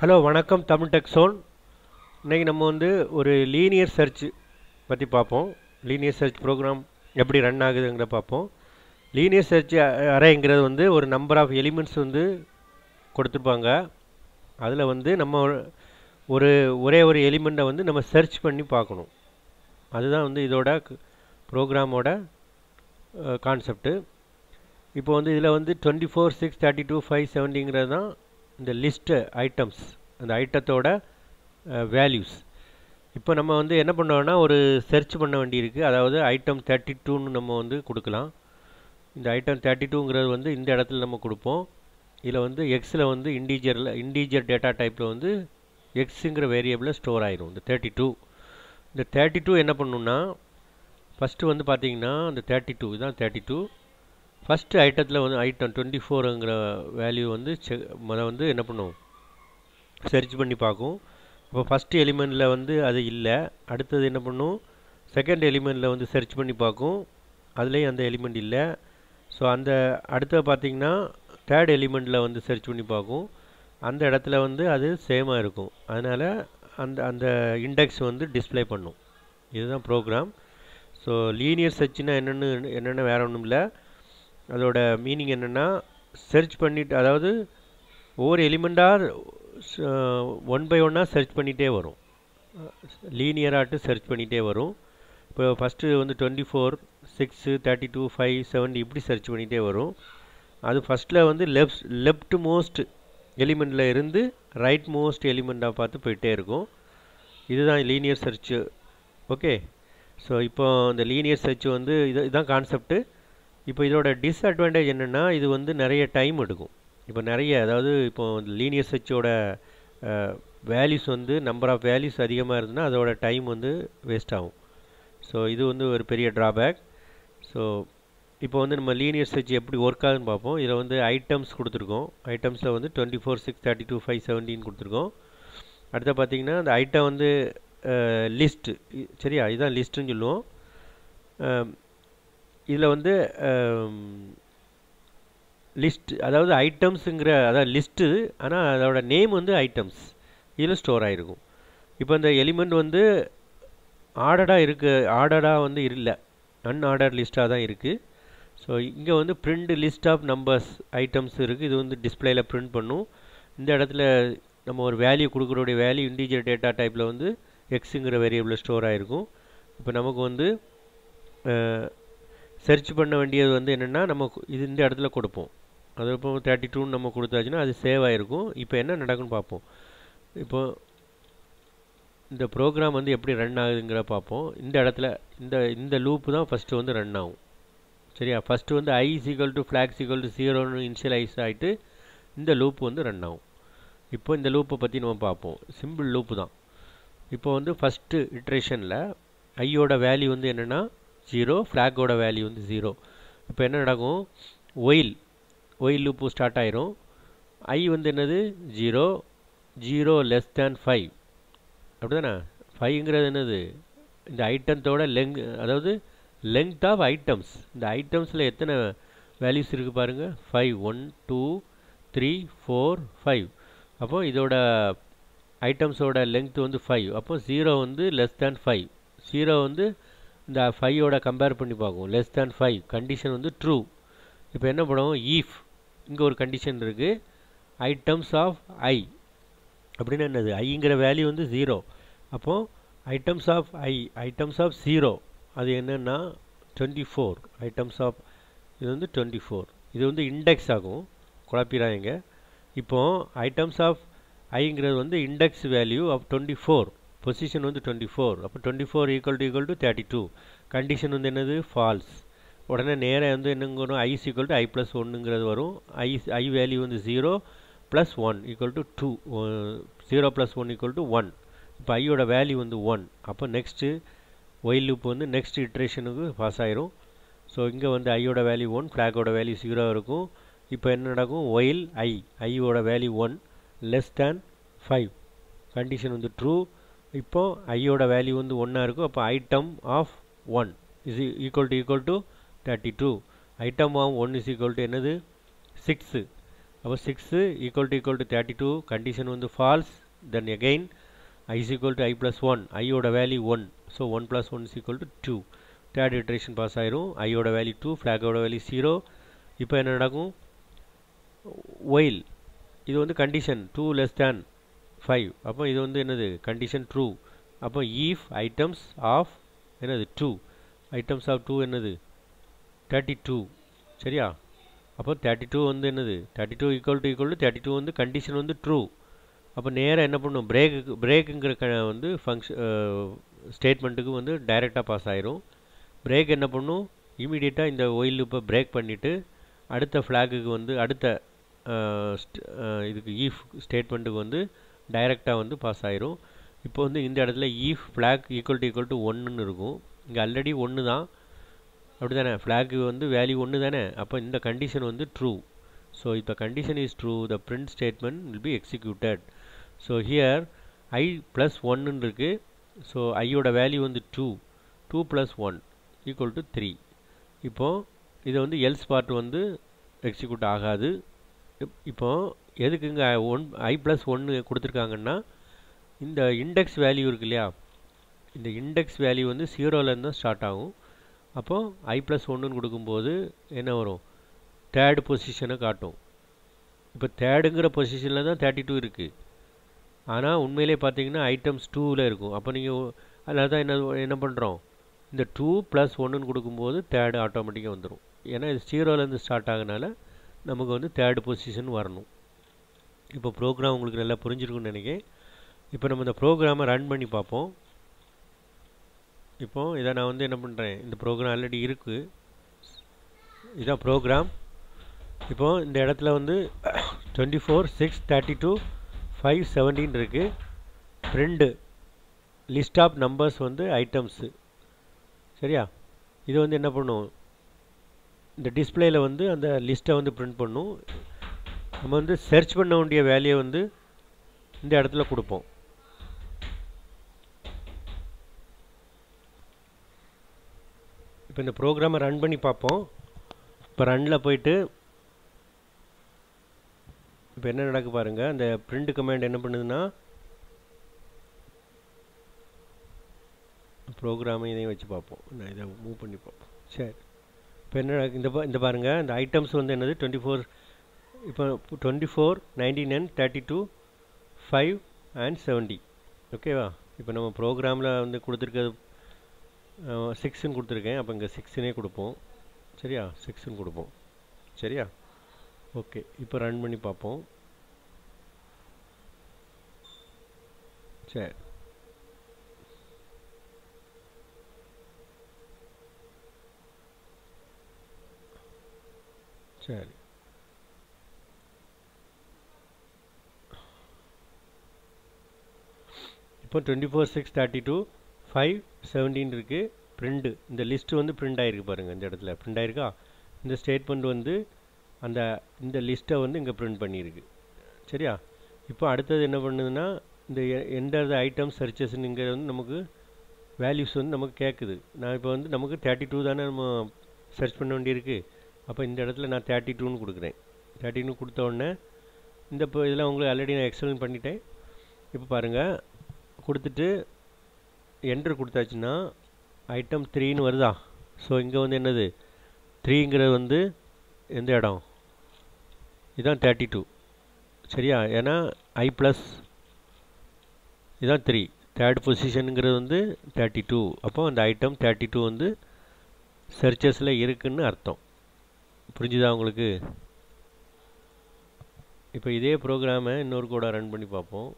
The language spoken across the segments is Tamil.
ஹலோ வணக்கம். Tamil tech zone. இன்றைக்கி நம்ம வந்து ஒரு லீனியர் சர்ச் பற்றி பார்ப்போம். லீனியர் சர்ச் ப்ரோக்ராம் எப்படி ரன் ஆகுதுங்கிறத பார்ப்போம். லீனியர் சர்ச் அரேங்கிறது வந்து ஒரு நம்பர் ஆஃப் எலிமெண்ட்ஸ் வந்து கொடுத்துருப்பாங்க. அதில் வந்து நம்ம ஒரு ஒரே ஒரு எலிமெண்ட்டை வந்து நம்ம சர்ச் பண்ணி பார்க்கணும். அதுதான் வந்து இதோட ப்ரோக்ராமோட கான்செப்ட்டு இப்போ வந்து இதில் வந்து twenty four six thirty two five செவன்ட்டிங்கிறது தான் இந்த லிஸ்ட்டு ஐட்டம்ஸ் அந்த ஐட்டத்தோட வேல்யூஸ் இப்போ நம்ம வந்து என்ன பண்ணோம்னா ஒரு சர்ச் பண்ண வேண்டியிருக்கு. அதாவது ஐட்டம் தேர்ட்டி டூன்னு நம்ம வந்து கொடுக்கலாம். இந்த ஐட்டம் தேர்ட்டி டூங்கிறது வந்து இந்த இடத்துல நம்ம கொடுப்போம். இதில் வந்து எக்ஸில் வந்து இண்டீஜரில் இண்டீஜர் டேட்டா டைப்பில் வந்து எக்ஸுங்கிற வேரியபிளில் ஸ்டோர் ஆயிரும். இந்த தேர்ட்டி டூ இந்த தேர்ட்டி டூ என்ன பண்ணணுன்னா ஃபஸ்ட்டு வந்து பார்த்தீங்கன்னா அந்த தேர்ட்டி டூ இதுதான் தேர்ட்டி டூ ஃபஸ்ட்டு ஐட்டத்தில் வந்து ஐட்டம் டுவெண்ட்டி ஃபோருங்கிற வேல்யூ வந்து செ முத வந்து என்ன பண்ணும் சர்ச் பண்ணி பார்க்கும் இப்போ ஃபஸ்ட்டு எலிமெண்ட்டில் வந்து அது இல்லை. அடுத்தது என்ன பண்ணும் செகண்ட் எலிமெண்ட்டில் வந்து சர்ச் பண்ணி பார்க்கும் அதுலேயும் அந்த எலிமெண்ட் இல்லை. ஸோ அந்த அடுத்த பார்த்திங்கன்னா தேர்ட் எலிமெண்ட்டில் வந்து சர்ச் பண்ணி பார்க்கும் அந்த இடத்துல வந்து அது சேமாக இருக்கும். அதனால் அந்த அந்த இண்டெக்ஸ் வந்து டிஸ்பிளே பண்ணும். இதுதான் ப்ரோக்ராம் ஸோ லீனியர் சர்ச்னா என்னென்னு என்னென்ன வேறு ஒன்றும் இல்லை. அதோட மீனிங் என்னென்னா சர்ச் பண்ணிட்டு அதாவது ஒவ்வொரு எலிமெண்ட்டாக ஒன் பை ஒன்னாக சர்ச் பண்ணிகிட்டே வரும். லீனியராகட்டு சர்ச் பண்ணிகிட்டே வரும். இப்போ ஃபஸ்ட்டு வந்து twenty four six thirty two five seven இப்படி சர்ச் பண்ணிகிட்டே வரும். அது ஃபஸ்ட்டில் வந்து லெஃப்ட் லெஃப்ட் மோஸ்ட் எலிமெண்ட்டில் இருந்து ரைட் மோஸ்ட் எலிமெண்ட்டாக பார்த்து போயிட்டே இருக்கும். இதுதான் லீனியர் சர்ச்சு ஓகே ஸோ இப்போ இந்த லீனியர் சர்ச் வந்து இது இதுதான் கான்செப்ட்டு இப்போ இதோட டிஸ்அட்வான்டேஜ் என்னென்னா இது வந்து நிறைய டைம் எடுக்கும். இப்போ நிறைய அதாவது இப்போ லீனியர் சர்ச்சோட வேல்யூஸ் வந்து நம்பர் ஆஃப் வேல்யூஸ் அதிகமாக இருந்ததுன்னா அதோட டைம் வந்து வேஸ்ட் ஆகும். ஸோ இது வந்து ஒரு பெரிய ட்ராபேக் ஸோ இப்போ வந்து நம்ம லீனியர் சர்ச் எப்படி ஒர்க் ஆகுதுன்னு பார்ப்போம். இதில் வந்து ஐட்டம்ஸ் கொடுத்துருக்கோம். ஐட்டம்ஸில் வந்து twenty four six thirty two five seventeen கொடுத்துருக்கோம். அடுத்த பார்த்தீங்கன்னா அந்த ஐட்டம் வந்து லிஸ்ட்டு சரியா? இதுதான் லிஸ்ட்டுன்னு சொல்லுவோம். இதில் வந்து லிஸ்ட் அதாவது ஐட்டம்ஸுங்கிற அதாவது லிஸ்ட்டு ஆனால் அதோட நேம் வந்து ஐட்டம்ஸ் இதில் ஸ்டோர் ஆகிருக்கும் இப்போ இந்த எலிமெண்ட் வந்து ஆர்டராக இருக்கு ஆர்டராக வந்து இல்லை. அன்ஆர்டர் லிஸ்ட்டாக தான் இருக்குது ஸோ இங்கே வந்து print list of numbers items இருக்குது இது வந்து டிஸ்பிளேயில் பிரிண்ட் பண்ணும். இந்த இடத்துல நம்ம ஒரு வேல்யூ கொடுக்குறோடைய வேல்யூ இண்டிஜுவல் டேட்டா டைப்பில் வந்து எக்ஸுங்கிற வேரியபிளில் ஸ்டோர் ஆகிருக்கும் இப்போ நமக்கு வந்து சர்ச் பண்ண வேண்டியது வந்து என்னென்னா நம்ம இது இந்த இடத்துல கொடுப்போம். அது இப்போ தேர்ட்டி டூன்னு நம்ம கொடுத்தாச்சுன்னா அது சேவ் ஆகிருக்கும் இப்போ என்ன நடக்குன்னு பார்ப்போம். இப்போ இந்த ப்ரோக்ராம் வந்து எப்படி ரன் ஆகுதுங்கிற பார்ப்போம். இந்த இடத்துல இந்த இந்த லூப்பு தான் ஃபஸ்ட்டு வந்து ரன் ஆகும். சரியா? ஃபஸ்ட்டு வந்து i equal to flag equal to ஜீரோன்னு இனிஷியலைஸ் ஆகிட்டு இந்த லூப் வந்து ரன் ஆகும். இப்போ இந்த லூப்பை பற்றி நம்ம பார்ப்போம். சிம்பிள் லூப்பு தான். இப்போ வந்து ஃபஸ்ட்டு இட்ரேஷனில் ஐயோட வேல்யூ வந்து என்னென்னா ஜீரோ ஃப்ளாகோட வேல்யூ வந்து ஜீரோ இப்போ என்ன நடக்கும்? ஒயில் ஒயில் லூப்பு ஸ்டார்ட் ஆயிரும். ஐ வந்து என்னது? Zero zero less than five அப்படி தானே ஃபைவ்ங்கிறது என்னது? இந்த ஐட்டத்தோட லெங் அதாவது லெங்த் ஆஃப் ஐட்டம்ஸ் இந்த ஐட்டம்ஸில் எத்தனை வேல்யூஸ் இருக்குது பாருங்கள் five one two three four five அப்போது இதோட ஐட்டம்ஸோட லெங்த் வந்து ஃபைவ் அப்போ ஜீரோ வந்து லெஸ் தேன் ஃபைவ் ஜீரோ வந்து இந்த ஃபைவோட கம்பேர் பண்ணி பார்க்கும் லெஸ் தேன் ஃபைவ் கண்டிஷன் வந்து ட்ரூ இப்போ என்ன பண்ணுவோம் ஈஃப் இங்கே ஒரு கண்டிஷன் இருக்குது ஐட்டம்ஸ் ஆஃப் ஐ அப்படின்னு என்னது? ஐங்கிற வேல்யூ வந்து ஜீரோ அப்போது items of i items of zero அது என்னென்னா டுவெண்ட்டி ஃபோர் ஐட்டம்ஸ் ஆஃப் இது வந்து டுவெண்ட்டி ஃபோர் இது வந்து இண்டெக்ஸ் ஆகும். குழப்பிடாங்க இப்போது ஐட்டம்ஸ் ஆஃப் ஐங்கிறது வந்து index value of twenty four position வந்து டுவெண்ட்டி ஃபோர் அப்போ twenty four equal to equal to thirty two condition வந்து என்னது? ஃபால்ஸ் உடனே நேராக வந்து என்னங்க வரும் i equal to i plus ஒன்றுங்கிறது வரும். ஐ ஐ வேல்யூ வந்து zero plus one equal to two zero plus one equal to one இப்போ ஐயோட வேல்யூ வந்து ஒன் அப்போ நெக்ஸ்ட்டு ஒயில் லூப் வந்து நெக்ஸ்ட் இட்ரேஷனுக்கு பாஸ் ஆயிரும். ஸோ இங்கே வந்து ஐயோட வேல்யூ ஒன் ஃப்ளாகோட வேல்யூ ஜீரோ இருக்கும். இப்போ என்ன நடக்கும்? ஒயில் ஐ ஐயோட value one less than five condition வந்து ட்ரூ இப்போது ஐயோட வேல்யூ வந்து ஒன்றா இருக்கும் அப்போ item of one is equal to equal to thirty two item of one is equal to என்னது? சிக்ஸு அப்போ six equal to equal to thirty two condition வந்து false then again i is equal to i plus one ஐயோட value one so one plus one is equal to two third iteration pass ஆயிரும். ஐயோட வேல்யூ டூ ஃப்ளாகோட வேல்யூ ஜீரோ இப்போ என்ன நடக்கும்? ஒயில் இது வந்து condition two less than five அப்போ இது வந்து என்னது? கண்டிஷன் ட்ரூ அப்போ ஈஃப் ஐட்டம்ஸ் ஆஃப் என்னது? டூ ஐட்டம்ஸ் ஆஃப் டூ என்னது? தேர்ட்டி டூ சரியா? அப்போ தேர்ட்டி டூ வந்து என்னது? Thirty two equal to equal to thirty two வந்து கண்டிஷன் வந்து ட்ரூ அப்போ நேராக என்ன பண்ணும்? பிரேக்கு பிரேக்குங்கிற க வந்து ஃபங்க்ஷன் ஸ்டேட்மெண்ட்டுக்கு வந்து டைரெக்டாக பாஸ் ஆயிரும். பிரேக் என்ன பண்ணும்? இமீடியட்டாக இந்த ஒயில் இப்போ பிரேக் பண்ணிவிட்டு அடுத்த ஃப்ளாகுக்கு வந்து அடுத்த இதுக்கு ஈஃப் ஸ்டேட்மெண்ட்டுக்கு வந்து டைரெக்டாக வந்து பாஸ் ஆயிரும். இப்போ வந்து இந்த இடத்துல if flag equal to equal to ஒன்றுன்னு இருக்கும். இங்கே ஆல்ரெடி ஒன்று தான் அப்படி தானே ஃப்ளாக் வந்து வேல்யூ ஒன்று தானே அப்போ இந்த கண்டிஷன் வந்து ட்ரூ ஸோ இப்போ condition is true the print statement will be executed so here i plus ஒன்னு இருக்குது ஸோ ஐயோட வேல்யூ வந்து two two plus one equal to three இப்போது இதை வந்து எல்ஸ் பார்ட் வந்து எக்ஸிக்யூட் ஆகாது. இப்போது எதுக்குங்க ஒன் ஐ ப்ளஸ் ஒன்று கொடுத்துருக்காங்கன்னா இந்த இண்டெக்ஸ் வேல்யூ இருக்கு இல்லையா? இந்த இண்டெக்ஸ் வேல்யூ வந்து ஜீரோலேருந்து தான் ஸ்டார்ட் ஆகும். அப்போது ஐ ப்ளஸ் ஒன்றுன்னு கொடுக்கும்போது என்ன வரும்? தேர்டு பொசிஷனை காட்டும். இப்போ தேர்டுங்கிற பொசிஷனில் தான் தேர்ட்டி டூ இருக்குது ஆனால் உண்மையிலே பார்த்தீங்கன்னா ஐட்டம்ஸ் டூவில் இருக்கும். அப்போ நீங்கள் அதனால தான் என்ன என்ன பண்ணுறோம் இந்த டூ ப்ளஸ் ஒன்றுன்னு கொடுக்கும்போது தேர்டு ஆட்டோமேட்டிக்காக வந்துடும் ஏன்னா இது ஜீரோலேருந்து ஸ்டார்ட் ஆகனால நமக்கு வந்து தேர்டு பொசிஷன் வரணும். இப்போ ப்ரோக்ராம் உங்களுக்கு நல்லா புரிஞ்சிருக்குன்னு நினைக்கிறேன். இப்போ நம்ம இந்த ப்ரோக்ராமை ரன் பண்ணி பார்ப்போம். இப்போ இதை நான் வந்து என்ன பண்ணுறேன் இந்த ப்ரோக்ராம் ஆல்ரெடி இருக்குது இதான் ப்ரோக்ராம் இப்போ இந்த இடத்துல வந்து twenty four six thirty two five seventeen இருக்குது ரெண்டு லிஸ்ட் ஆஃப் நம்பர்ஸ் வந்து ஐட்டம்ஸு சரியா? இது வந்து என்ன பண்ணும்? இந்த டிஸ்பிளேயில் வந்து அந்த லிஸ்ட்டை வந்து பிரிண்ட் பண்ணும். நம்ம வந்து சர்ச் பண்ண வேண்டிய வேலையை வந்து இந்த இடத்துல கொடுப்போம். இப்போ இந்த ப்ரோக்ராமை ரன் பண்ணி பார்ப்போம். இப்போ ரன்னில் போயிட்டு இப்போ என்ன நடக்கு பாருங்கள் அந்த பிரிண்ட் கமாண்ட் என்ன பண்ணுதுன்னா ப்ரோக்ராமை இதையும் வச்சு பார்ப்போம். நான் இதை மூவ் பண்ணி பார்ப்போம். சரி. இப்போ என்ன இந்த இந்த பாருங்கள் இந்த ஐட்டம்ஸ் வந்து என்னது? டுவெண்ட்டி ஃபோர் இப்போ twenty four ninety nine thirty two five and seventy ஓகேவா இப்போ நம்ம ப்ரோக்ராமில் வந்து கொடுத்துருக்கிறது சிக்ஸுன்னு கொடுத்துருக்கேன். அப்போ இங்கே சிக்ஸுனே கொடுப்போம். சரியா? சிக்ஸுன்னு கொடுப்போம். சரியா? ஓகே இப்போ ரன் பண்ணி பார்ப்போம். சரி. சரி. இப்போ twenty four six thirty two five seventeen இருக்குது பிரிண்ட்டு இந்த லிஸ்ட்டு வந்து பிரிண்ட் ஆகிருக்கு பாருங்கள் இந்த இடத்துல. பிரிண்ட் ஆகிருக்கா இந்த ஸ்டேட்மெண்ட் வந்து அந்த இந்த லிஸ்ட்டை வந்து இங்கே பிரிண்ட் பண்ணியிருக்கு. சரியா? இப்போ அடுத்தது என்ன பண்ணுதுன்னா இந்த எந்த ஐட்டம் சர்ச்சஸ்னுங்கிற வந்து நமக்கு வேல்யூஸ் வந்து நமக்கு கேட்குது நான் இப்போ வந்து நமக்கு தேர்ட்டி டூ தானே நம்ம சர்ச் பண்ண வேண்டியிருக்கு. அப்போ இந்த இடத்துல நான் தேர்ட்டி டூன்னு கொடுக்குறேன். தேர்ட்டி டூ கொடுத்த உடனே இந்த இப்போ இதெல்லாம் உங்களுக்கு ஆல்ரெடி நான் எக்ஸ்பிளைன் பண்ணிட்டேன். இப்போ பாருங்கள் கொடுத்துட்டு என்ட்ரு கொடுத்தாச்சுன்னா ஐட்டம் த்ரீன்னு வருதா? ஸோ இங்கே வந்து என்னது? த்ரீங்கிறது வந்து எந்த இடம்? இதுதான் தேர்ட்டி டூ சரியா? ஏன்னா ஐ ப்ளஸ் இதுதான் த்ரீ தேர்ட் பொசிஷனுங்கிறது வந்து தேர்ட்டி டூ அப்போ அந்த ஐட்டம் தேர்ட்டி டூ வந்து சர்ச்சஸில் இருக்குன்னு அர்த்தம். புரிஞ்சுதா உங்களுக்கு? இப்போ இதே ப்ரோக்ராமை இன்னொரு கூட ரன் பண்ணி பார்ப்போம்.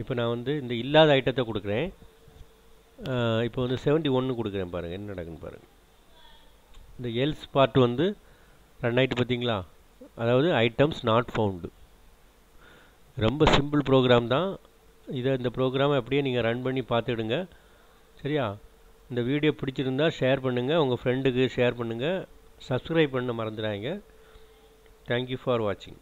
இப்போ நான் வந்து இந்த இல்லாத ஐட்டத்தை கொடுக்குறேன். இப்போ வந்து செவன்ட்டி ஒன்று கொடுக்குறேன் பாருங்கள் என்ன நடக்குன்னு பாருங்கள் இந்த எல்ஸ் பார்ட் வந்து ரன் ஆகிட்டு பார்த்தீங்களா அதாவது ஐட்டம்ஸ் நாட் ஃபவுண்டு ரொம்ப சிம்பிள் ப்ரோக்ராம் தான். இதை இந்த ப்ரோக்ராமை அப்படியே நீங்கள் ரன் பண்ணி பார்த்துடுங்க சரியா? இந்த வீடியோ பிடிச்சிருந்தா ஷேர் பண்ணுங்கள் உங்கள் ஃப்ரெண்டுக்கு ஷேர் பண்ணுங்கள் சப்ஸ்கிரைப் பண்ண மறந்துடாங்க தேங்க்யூ ஃபார் வாட்சிங்